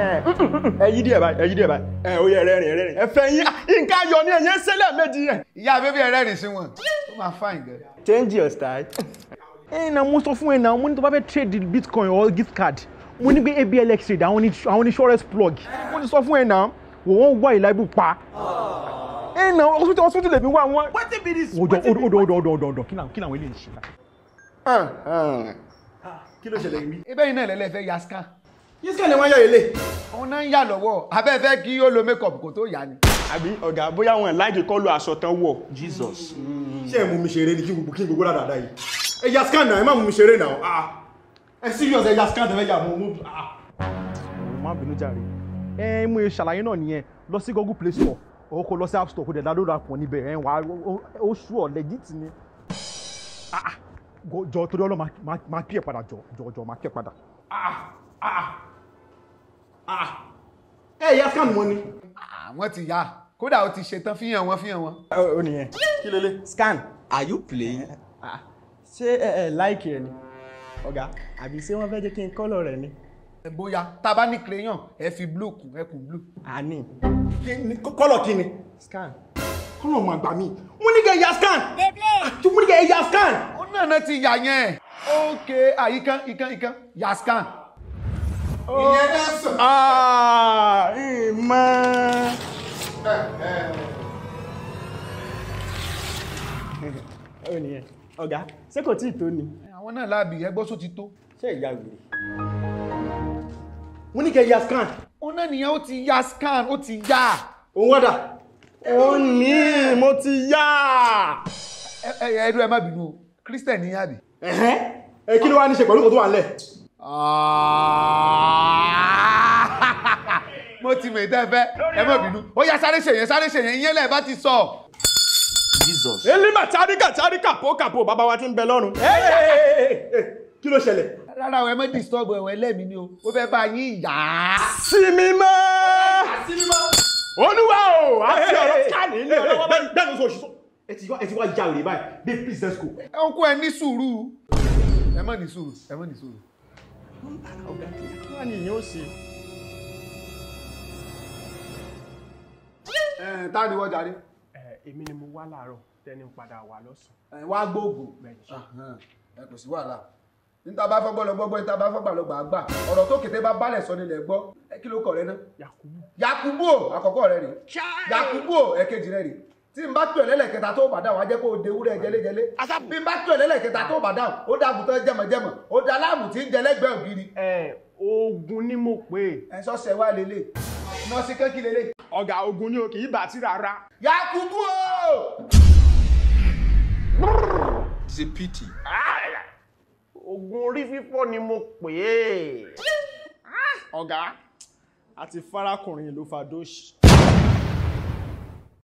ẹ yí díẹ̀ báyìí ẹ yí díẹ̀ báyìí ẹ ó yẹ rẹ́rìn rẹ́rìn ẹ fẹ́ yín nǹkan ayọ̀ ni ẹ̀yẹ sẹ́lẹ̀ méjì yẹn. ìyá bébí ẹ rẹ́rìn sí wọn ó máa fáìn gẹ. change your style. ẹ na mo sọ fún ẹ náà mo ní tó bá fẹ́ trade bitcoin or gift card mo ní pé ablx trade àwọn surest plug mo ti sọ fún ẹ náà wò wọ́n wá ìlà ibù pa. ẹ na hospital hospital lèmi wá wọn. wetin be this odò odò odò odò odò odò kí làwọn eléyìí ṣe. kí ló ṣẹlẹ̀ yìí. ebe yìí náà lẹ́lẹ́ fẹ́ ya scan yíṣẹ́ kẹ́ni wọ́n yọ ilé. òun náà ń yà lọ́wọ́ abẹ́ fẹ́ kí ó lo makeup kó tó yà ni. àbí ọ̀gá bóyá wọn láìkè kọ́ lo aṣọ tán wọ̀ jesus. ṣé ẹ mú mi ṣeré ni kí gbogbo kí gbogbo dáadáa yìí. ẹ scan náà ẹ má mú mi ṣeré náà. ah. ẹ serious ẹ scan tẹ fẹ́ yà mú mú. ah. má bínú jàre ẹ mú e ṣàlàyé náà nìyẹn lọ sí google play store o kò lọ sí app store kò dẹ̀ app wọn níbẹ̀ ẹ wà ó sú ọ legit ni Ah, ah, go- jọ torí ọlọ́ máa pí ẹ̀ padà jọ jọ jọ máa pí ẹ̀ padà. Ẹ ya scan mọ ni. àwọn ti yà kódà ó ti ṣetán fihàn wọn fihàn wọn. ó nìyẹn kí lélẹ̀. scan Are you playing? ṣé ẹ ẹ láìkì ẹ ni ọ̀gá àbí ṣé wọ́n fẹ́ jẹ́ kí n kọ́lọ̀ rẹ̀ ni. bóyá tá a bá ní crayon ẹ fi blue kù ẹ kù blue. àní kọ́lọ̀ kí ni. scan. kọ́lọ̀ mà gbà mí. mo ní kẹ́ ya scan. tí mo ní kẹ́ ya scan. ó náà náà ti yà yẹn. ok àyíkán ikán ikán yà scan. Ìyẹn náà sọ. Ah, ìmọ̀. ó nìyẹn ọ̀gá ṣé kò tí ì tó ni. àwọn náà láàbì ẹgbọ́ só ti tó. ṣé ìyá wèrè. mo ní kẹ́ ya scan. ó náà nìyẹn ó ti ya scan ó ti yà. òun wọ́dà. ó ní mo ti yá. ẹ ẹ ẹ ẹdú ẹ má bínú o christian ní àbí. ẹ̀hẹ́n. ẹ kí ló wá ní ṣe pẹ̀lú nǹkan tó wà mo ti mọ̀ ìtẹ́ fẹ́ ẹ má bínú ó yá sáré ṣèyẹn sáré ṣèyẹn ìyẹn lẹ́ẹ̀ bá ti sọ. Jesus. elima tadika tadika po kapo bàbá wa ti ń bẹ lọ́run. kí ló ṣẹlẹ̀. rárá o ẹ má disturb ẹ̀wọ̀n ẹlẹ́mìí ni o ó fẹ́ bá yín yà á. sinmi mọ́. olúwa o a fi ọ̀rọ̀ scan ní ọlọ́wọ́ bá bẹ́ẹ̀ bẹ́ẹ̀ ló sọ òṣìṣọ́. ẹ ti wá ẹ ti wá ya òrè báyìí bí please let's go. ẹ ń kó ẹ ní sùúrù ẹ má ní sùúrù ẹ má ní sùúrù. kí wàá nìyẹn ó ṣe. Tá ni wọ́n jáde. èmi ni mo wá láàárọ̀ tẹ́ni padà wà lọ́sàn-án. ẹ wá gbóògùn. Ẹ kò sí wàhálà. Níta bá fọ́ gbọ́lọ́ gbọ́gbọ́ níta bá fọ́ gbà lọ́gbà àgbà ọ̀rọ̀ tó kété bá balẹ̀ sọ nílẹ̀ gbọ́. Ẹ kí ló kọ̀ rẹ náà. yakubu. yakubu o àkọ́kọ́ rẹ rè yakubu o ẹ̀kejì rẹ rè tí n bá tó ẹlẹ́lẹ̀kẹta tó bá dà wá jẹ́ kó o de ewúrẹ́ jẹlẹ́jẹlẹ́. Bí n bá tó ẹlẹ́lẹ̀kẹta tó bá dà ó dà àgùntàn jẹmọ̀jẹmọ̀. Ó dà láàmù tí ń jẹlẹ́gbẹ̀ẹ́ ògiri. Ẹ ogun ni mo pè. É. ẹ sọ́sẹ̀ wá lélẹ̀ nọ́ọ̀sì kankí lélẹ̀ ọ̀gá ogun ni o kì í bá tí rárá. yakubu o. It's a pity. ogun orí fífọ́ ni mo pè é. ọ̀gá àti farakùnrin ló fa dóṣì.